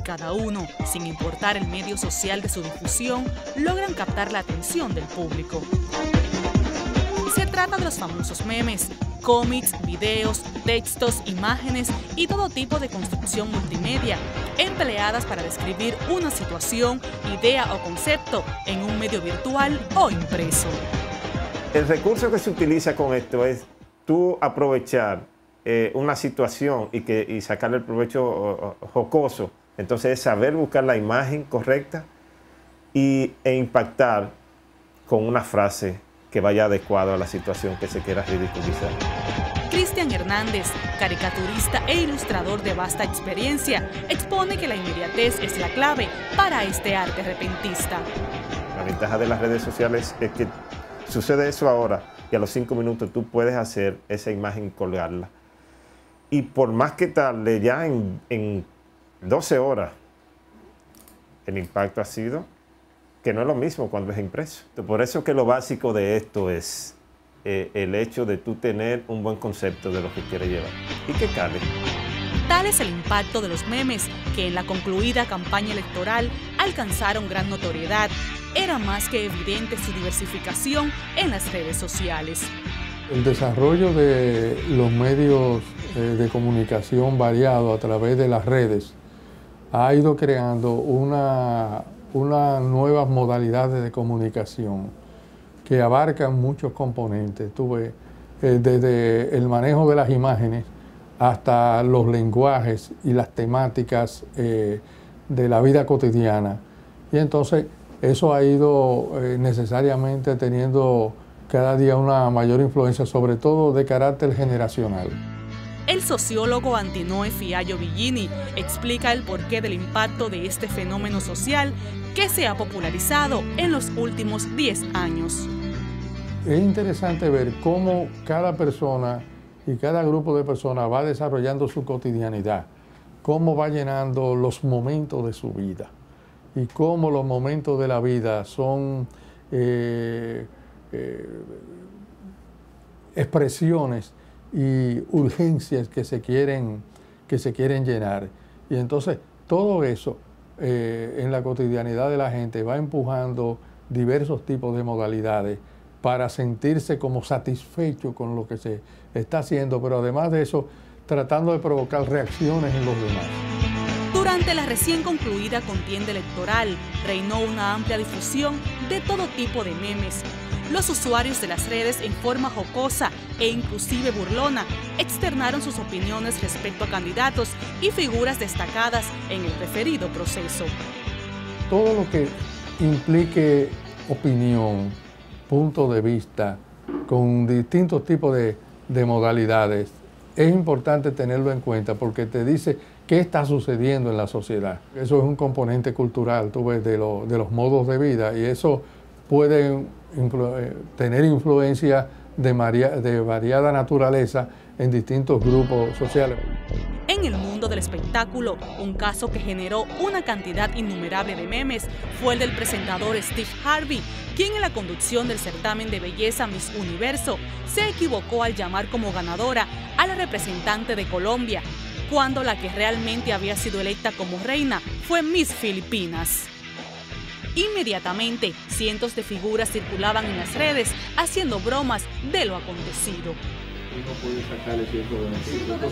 cada uno, sin importar el medio social de su difusión, logran captar la atención del público. Se trata de los famosos memes, cómics, videos, textos, imágenes y todo tipo de construcción multimedia, empleadas para describir una situación, idea o concepto en un medio virtual o impreso. El recurso que se utiliza con esto es tú aprovechar eh, una situación y, que, y sacarle el provecho jocoso. Entonces es saber buscar la imagen correcta y, e impactar con una frase que vaya adecuado a la situación que se quiera ridiculizar. Cristian Hernández, caricaturista e ilustrador de vasta experiencia, expone que la inmediatez es la clave para este arte repentista. La ventaja de las redes sociales es que sucede eso ahora y a los cinco minutos tú puedes hacer esa imagen y colgarla. Y por más que tarde, ya en, en 12 horas, el impacto ha sido que no es lo mismo cuando es impreso. Por eso que lo básico de esto es eh, el hecho de tú tener un buen concepto de lo que quieres llevar y que cale. Tal es el impacto de los memes que en la concluida campaña electoral alcanzaron gran notoriedad. Era más que evidente su diversificación en las redes sociales. El desarrollo de los medios eh, de comunicación variado a través de las redes ha ido creando una, unas nuevas modalidades de comunicación que abarcan muchos componentes. Tuve eh, desde el manejo de las imágenes hasta los lenguajes y las temáticas eh, de la vida cotidiana. Y entonces eso ha ido eh, necesariamente teniendo cada día una mayor influencia, sobre todo de carácter generacional. El sociólogo Antinoe Fiallo Villini explica el porqué del impacto de este fenómeno social que se ha popularizado en los últimos 10 años. Es interesante ver cómo cada persona y cada grupo de personas va desarrollando su cotidianidad, cómo va llenando los momentos de su vida y cómo los momentos de la vida son eh, eh, expresiones y urgencias que se quieren, que se quieren llenar. Y entonces todo eso eh, en la cotidianidad de la gente va empujando diversos tipos de modalidades para sentirse como satisfecho con lo que se está haciendo, pero además de eso, tratando de provocar reacciones en los demás. Durante la recién concluida contienda electoral, reinó una amplia difusión de todo tipo de memes, los usuarios de las redes en forma jocosa e inclusive burlona externaron sus opiniones respecto a candidatos y figuras destacadas en el referido proceso. Todo lo que implique opinión, punto de vista, con distintos tipos de, modalidades, es importante tenerlo en cuenta porque te dice qué está sucediendo en la sociedad. Eso es un componente cultural, tú ves, de, de los modos de vida y eso puede eh, tener influencia de, de variada naturaleza en distintos grupos sociales. Espectáculo, un caso que generó una cantidad innumerable de memes fue el del presentador Steve Harvey, quien en la conducción del certamen de belleza Miss Universo se equivocó al llamar como ganadora a la representante de Colombia, cuando la que realmente había sido electa como reina fue Miss Filipinas. Inmediatamente, cientos de figuras circulaban en las redes haciendo bromas de lo acontecido.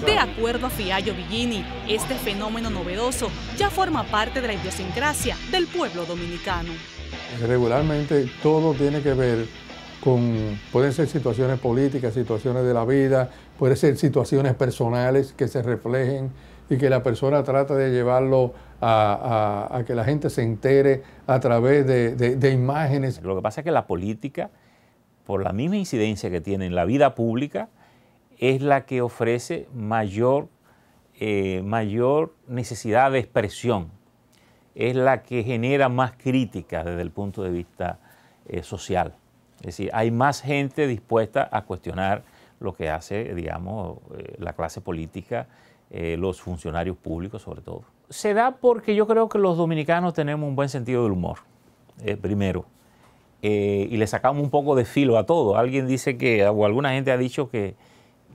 De acuerdo a Fiallo Villini, este fenómeno novedoso ya forma parte de la idiosincrasia del pueblo dominicano. Regularmente todo tiene que ver con, pueden ser situaciones políticas, situaciones de la vida, pueden ser situaciones personales que se reflejen y que la persona trata de llevarlo a, que la gente se entere a través de, imágenes. Lo que pasa es que la política, por la misma incidencia que tiene en la vida pública, es la que ofrece mayor, eh, mayor necesidad de expresión, es la que genera más crítica desde el punto de vista eh, social. Es decir, hay más gente dispuesta a cuestionar lo que hace, digamos, eh, la clase política los funcionarios públicos sobre todo. Se da porque yo creo que los dominicanos tenemos un buen sentido del humor, primero, y le sacamos un poco de filo a todo. Alguien dice que, o alguna gente ha dicho que,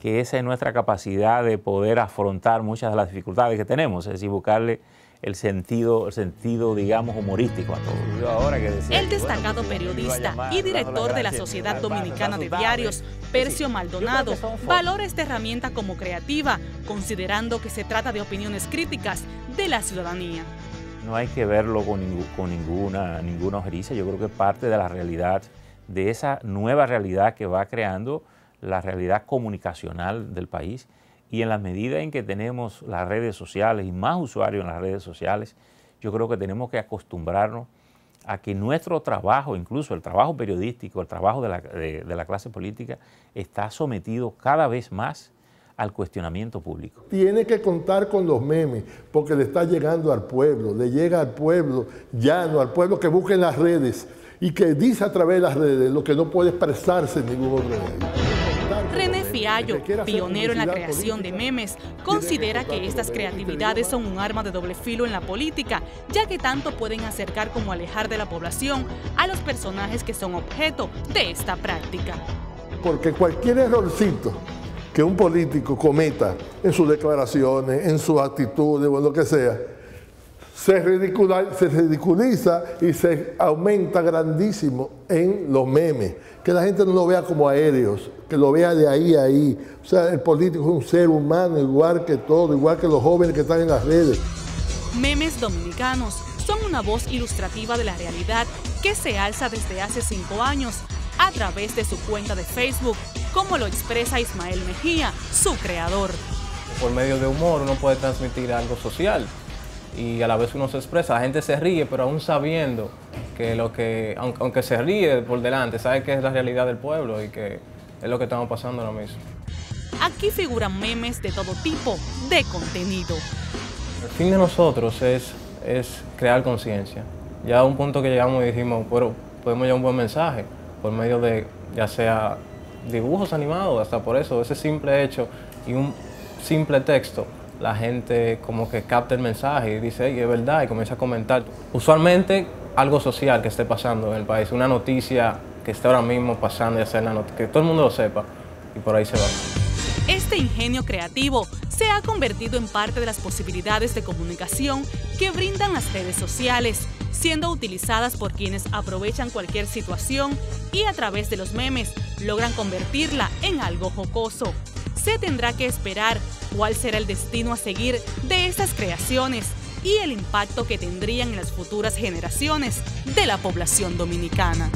que esa es nuestra capacidad de poder afrontar muchas de las dificultades que tenemos, es decir, buscarle el sentido, el sentido digamos, humorístico a todo. el destacado pues, periodista y director de la Sociedad Dominicana de Diarios, Percio Maldonado, valora esta herramienta como creativa, considerando que se trata de opiniones críticas de la ciudadanía. No hay que verlo con, con ninguna, ninguna ojeriza, yo creo que parte de la realidad, de esa nueva realidad que va creando la realidad comunicacional del país y en la medida en que tenemos las redes sociales y más usuarios en las redes sociales, yo creo que tenemos que acostumbrarnos a que nuestro trabajo, incluso el trabajo periodístico, el trabajo de la, clase política, está sometido cada vez más al cuestionamiento público. Tiene que contar con los memes, porque le está llegando al pueblo, le llega al pueblo llano, al pueblo que busca en las redes y que dice a través de las redes lo que no puede expresarse en ningún otro. René Fiallo, pionero en la creación de memes, considera que estas creatividades son un arma de doble filo en la política, ya que tanto pueden acercar como alejar de la población a los personajes que son objeto de esta práctica. Porque cualquier errorcito que un político cometa en sus declaraciones, en sus actitudes o en lo que sea, se ridiculiza, y se aumenta grandísimo en los memes. Que la gente no lo vea como aéreos, que lo vea de ahí a ahí. O sea, el político es un ser humano igual que todo, igual que los jóvenes que están en las redes. Memes dominicanos son una voz ilustrativa de la realidad que se alza desde hace cinco años a través de su cuenta de Facebook, como lo expresa Ismael Mejía, su creador. Por medio de humor uno puede transmitir algo social y a la vez uno se expresa, la gente se ríe, pero aún sabiendo que lo que, aunque, se ríe por delante, sabe que es la realidad del pueblo y que es lo que estamos pasando ahora mismo. Aquí figuran memes de todo tipo de contenido. El fin de nosotros es, es crear conciencia. Ya a un punto que llegamos y dijimos, pero podemos llevar un buen mensaje por medio de ya sea dibujos animados, hasta por eso, ese simple hecho y un simple texto la gente como que capta el mensaje y dice, es verdad, y comienza a comentar. Usualmente algo social que esté pasando en el país, una noticia que esté ahora mismo pasando y hacer la que todo el mundo lo sepa, y por ahí se va. Este ingenio creativo se ha convertido en parte de las posibilidades de comunicación que brindan las redes sociales, siendo utilizadas por quienes aprovechan cualquier situación y a través de los memes logran convertirla en algo jocoso. Se tendrá que esperar cuál será el destino a seguir de estas creaciones y el impacto que tendrían en las futuras generaciones de la población dominicana.